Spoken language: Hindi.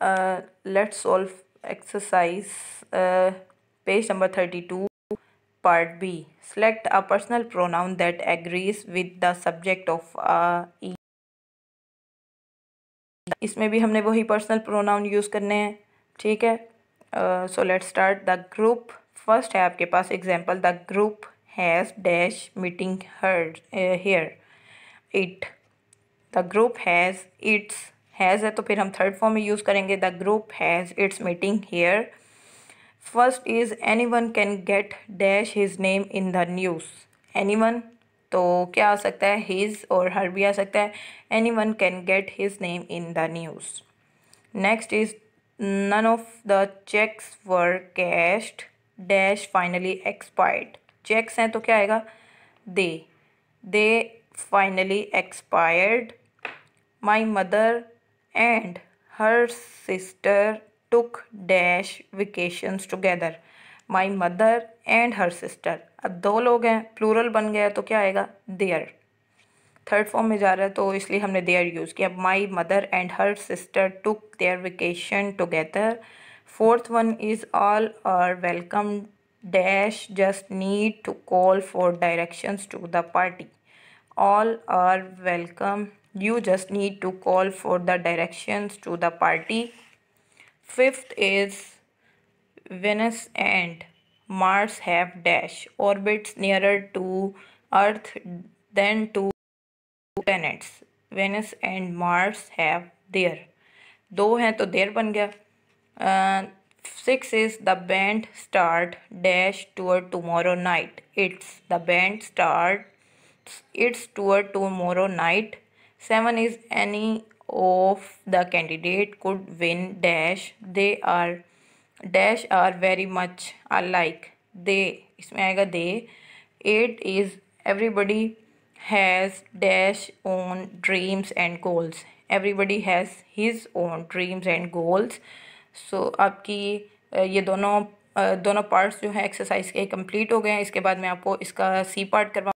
Let's solve exercise page number thirty two part B select a personal pronoun that agrees with the subject of इसमें भी हमने वही पर्सनल प्रोनाउन यूज़ करने हैं, ठीक है? So let start the group first है आपके पास example the group has dash meeting her here it the group has its has है तो फिर हम थर्ड फॉर्म में यूज़ करेंगे the group has its meeting here first is anyone can get dash his name in the news anyone तो क्या आ सकता है? हिज और हर भी आ सकता है. Anyone can get his name in the news next is none of the cheques were cashed dash finally expired cheques हैं तो क्या आएगा? They they finally expired my mother and her sister took dash vacations together my mother and her sister अब दो लोग हैं प्लूरल बन गया तो क्या आएगा? देयर थर्ड फॉर्म में जा रहा है तो इसलिए हमने देयर यूज़ किया। My mother and her sister took their vacation together fourth one is all are welcome dash just need to call for directions to the party all are welcome you just need to call for the directions to the party fifth is venus and mars have dash orbits nearer to earth than to planets venus and mars have their दो हैं तो देर बन गया six is the band start dash tour tomorrow night it's the band start its toward tomorrow night. Seven is any of the candidate could win dash they are dash are very much are like they इसमें आएगा they eight is everybody has dash own dreams and goals everybody has his own dreams and goals so आपकी ये दोनों दोनों पार्ट्स जो है एक्सरसाइज के कंप्लीट हो गए हैं। इसके बाद मैं आपको इसका सी पार्ट करवा